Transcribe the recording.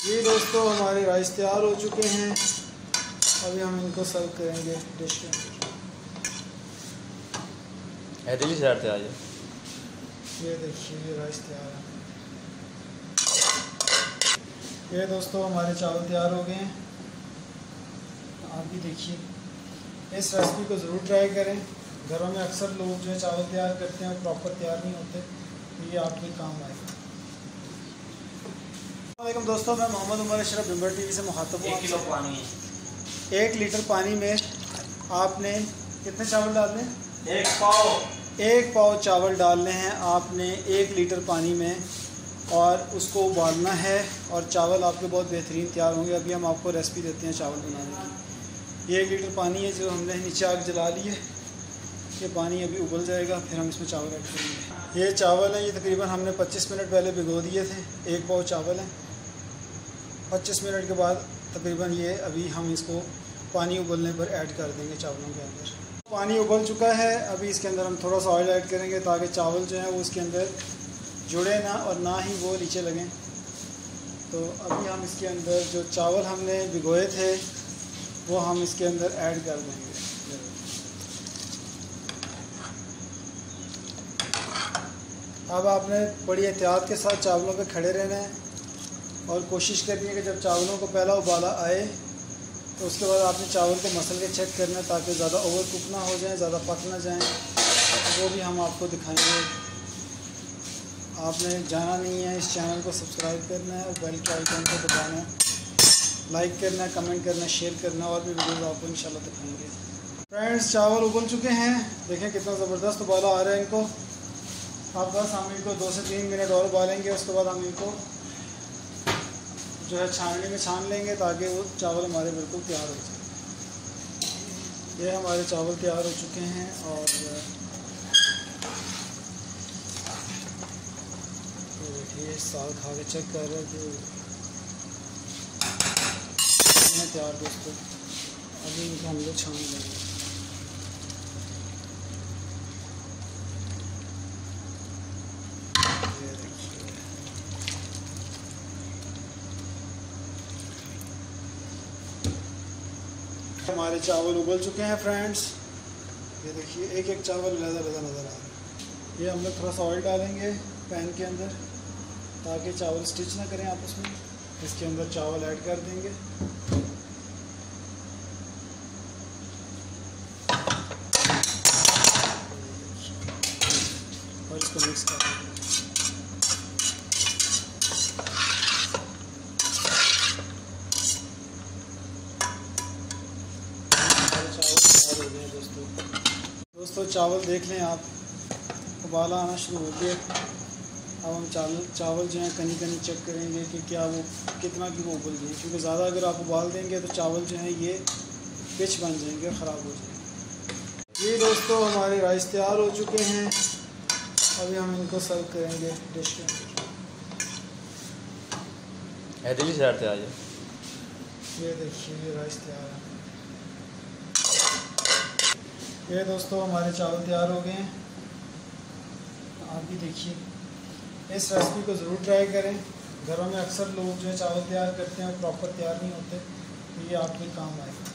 ये दोस्तों हमारे राइस तैयार हो चुके हैं। अभी हम इनको सर्व करेंगे डिश के अंदर। ये देखिए ये राइस तैयार है। ये दोस्तों हमारे चावल तैयार हो गए हैं। आप भी देखिए। इस रेसिपी को ज़रूर ट्राई करें। घरों में अक्सर लोग जो है चावल तैयार करते हैं प्रॉपर तैयार नहीं होते। तो ये आपके काम आएगा। वालेकुम दोस्तों मैं मोहम्मद उमर अशरफ बिम्बर टीवी से मुखातब हूँ एक किलो। पानी एक लीटर पानी में आपने कितने चावल डालने? एक पाव। एक पाव चावल डालने हैं आपने एक लीटर पानी में और उसको उबालना है और चावल आपके बहुत बेहतरीन तैयार होंगे। अभी हम आपको रेसिपी देते हैं चावल बनाने की। ये एक लीटर पानी है जो हमने नीचे आग जला ली है। ये पानी अभी उबल जाएगा फिर हम इसमें चावल ऐड करेंगे। ये चावल हैं ये तकरीबन हमने 25 मिनट पहले भिगो दिए थे। एक पाव चावल हैं। 25 मिनट के बाद तकरीबन ये अभी हम इसको पानी उबलने पर ऐड कर देंगे चावलों के अंदर। पानी उबल चुका है, अभी इसके अंदर हम थोड़ा सा ऑयल ऐड करेंगे ताकि चावल जो है वो उसके अंदर जुड़े ना और ना ही वो नीचे लगें। तो अभी हम इसके अंदर जो चावल हमने भिगोए थे, वो हम इसके अंदर ऐड कर देंगे। अब आपने बड़ी एहतियात के साथ चावलों पे खड़े रहना है। और कोशिश करनी है कि जब चावलों को पहला उबाला आए तो उसके बाद आपने चावल को मसल के चेक करना ताकि ज़्यादा ओवर कुक ना हो जाए, ज़्यादा पक ना जाएँ। वो भी हम आपको दिखाएँगे। आपने जाना नहीं है, इस चैनल को सब्सक्राइब करना है और बेल के आइकन को दबाना है। लाइक करना है कमेंट करना है शेयर करना है और भी वीडियोज़ आपको इंशाल्लाह दिखाएँगे। फ्रेंड्स चावल उबल चुके हैं। देखें कितना ज़बरदस्त उबाला आ रहा है इनको। आप बस हम इनको दो से तीन मिनट और उबालेंगे, उसके बाद हम इनको जो है छानने में छान लेंगे ताकि वो चावल हमारे बिल्कुल तैयार हो जाए। ये हमारे चावल तैयार हो चुके हैं और तो देखिए खा के चेक कर रहे थे तैयार दोस्तों। अभी हम लोग छान लेंगे ये देखिए हमारे चावल उबल चुके हैं फ्रेंड्स ये देखिए एक एक चावल लहदा लहदा नज़र आ रहा है. ये हम लोग थोड़ा सा ऑयल डालेंगे पैन के अंदर, ताकि चावल स्टिच ना करें आपस में. इसके अंदर चावल ऐड कर देंगे. और इसको मिक्स कर देंगे हमारे चावल तैयार हो गए हैं दोस्तों दोस्तों चावल देख लें आप। उबाला आना शुरू हो गया। अब हम चावल चावल जो हैं कहीं कहीं चेक करेंगे कि क्या वो कितना की वो उबल गई क्योंकि ज़्यादा अगर आप उबाल देंगे तो चावल जो हैं ये पिच बन जाएँगे ख़राब हो जाएँगे। ये दोस्तों हमारे राइस तैयार हो चुके हैं। अभी हम इनको सर्व करेंगे डिश के अंदर। ये देखिए ये राइस तैयार है। ये दोस्तों हमारे चावल तैयार हो गए हैं। आप भी देखिए। इस रेसिपी को ज़रूर ट्राई करें। घरों में अक्सर लोग जो है चावल तैयार करते हैं प्रॉपर तैयार नहीं होते तो ये आपके काम आएगा।